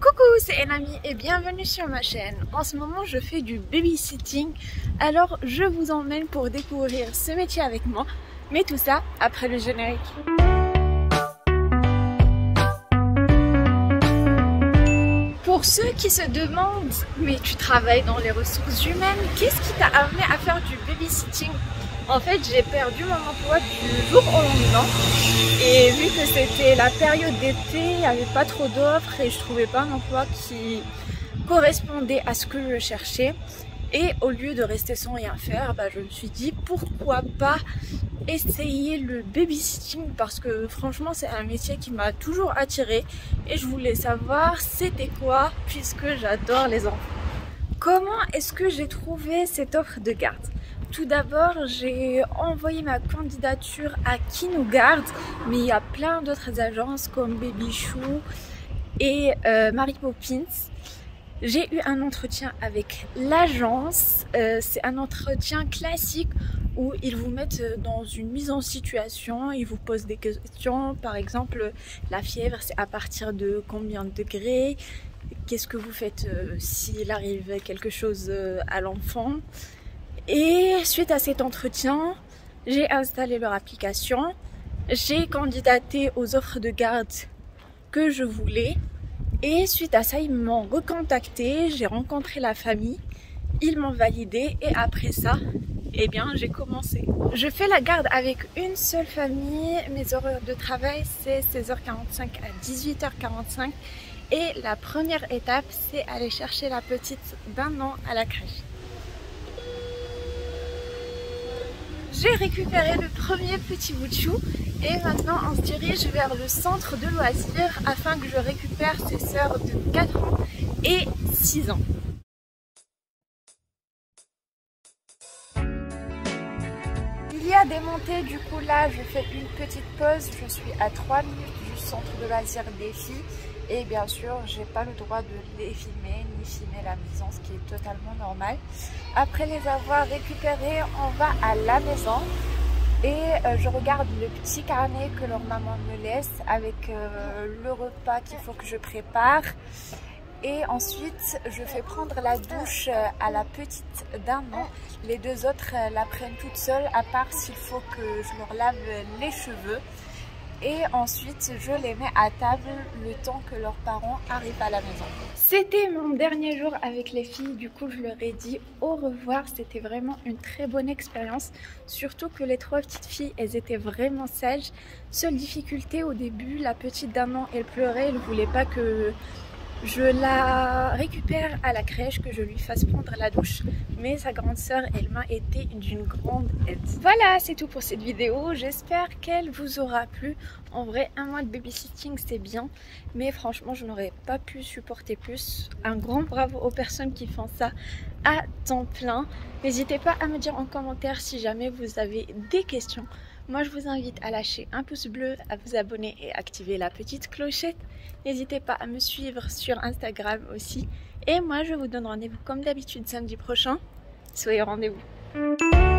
Coucou, c'est Enami et bienvenue sur ma chaîne. En ce moment, je fais du babysitting, alors je vous emmène pour découvrir ce métier avec moi, mais tout ça après le générique. Pour ceux qui se demandent, mais tu travailles dans les ressources humaines, qu'est-ce qui t'a amené à faire du babysitting? En fait, j'ai perdu mon emploi du jour au lendemain. Et vu que c'était la période d'été, il n'y avait pas trop d'offres et je trouvais pas un emploi qui correspondait à ce que je cherchais. Et au lieu de rester sans rien faire, bah, je me suis dit pourquoi pas essayer le babysitting parce que franchement c'est un métier qui m'a toujours attiré et je voulais savoir c'était quoi puisque j'adore les enfants. Comment est-ce que j'ai trouvé cette offre de garde? Tout d'abord, j'ai envoyé ma candidature à garde, mais il y a plein d'autres agences comme Baby Chou et euh, Mary Poppins. J'ai eu un entretien avec l'agence. Euh, c'est un entretien classique où ils vous mettent dans une mise en situation, ils vous posent des questions. Par exemple, la fièvre, c'est à partir de combien de degrés? Qu'est-ce que vous faites euh, s'il arrive quelque chose à l'enfant? Et suite à cet entretien, j'ai installé leur application, j'ai candidaté aux offres de garde que je voulais et suite à ça, ils m'ont recontacté, j'ai rencontré la famille, ils m'ont validé et après ça, eh bien, j'ai commencé. Je fais la garde avec une seule famille. Mes horaires de travail, c'est 16h45 à 18h45. Et la première étape, c'est aller chercher la petite d'un an à la crèche. J'ai récupéré le premier petit bout de chou et maintenant on se dirige vers le centre de loisirs afin que je récupère ses sœurs de 4 ans et 6 ans. Il y a des montées, du coup là je fais une petite pause, je suis à 3 minutes du centre de loisirs des filles et bien sûr j'ai pas le droit de les filmer ni filmer la maison ce qui est totalement normal. Après les avoir récupérés on va à la maison. Et euh, je regarde le petit carnet que leur maman me laisse avec euh, le repas qu'il faut que je prépare. Et ensuite je fais prendre la douche euh, à la petite d'un an. Les deux autres la prennent toutes seules à part s'il faut que je leur lave les cheveux et ensuite je les mets à table le temps que leurs parents arrivent à la maison. C'était mon dernier jour avec les filles, du coup je leur ai dit au revoir, c'était vraiment une très bonne expérience, surtout que les trois petites filles elles étaient vraiment sages. Seule difficulté au début, la petite d'un an elle pleurait, elle voulait pas que je la récupère à la crèche, que je lui fasse prendre la douche. Mais sa grande sœur, elle m'a été d'une grande aide. Voilà, c'est tout pour cette vidéo. J'espère qu'elle vous aura plu. En vrai, un mois de babysitting, c'est bien. Mais franchement, je n'aurais pas pu supporter plus. Un grand bravo aux personnes qui font ça à temps plein. N'hésitez pas à me dire en commentaire si jamais vous avez des questions. Moi, je vous invite à lâcher un pouce bleu, à vous abonner et activer la petite clochette. N'hésitez pas à me suivre sur Instagram aussi. Et moi, je vous donne rendez-vous comme d'habitude samedi prochain. Soyez au rendez-vous.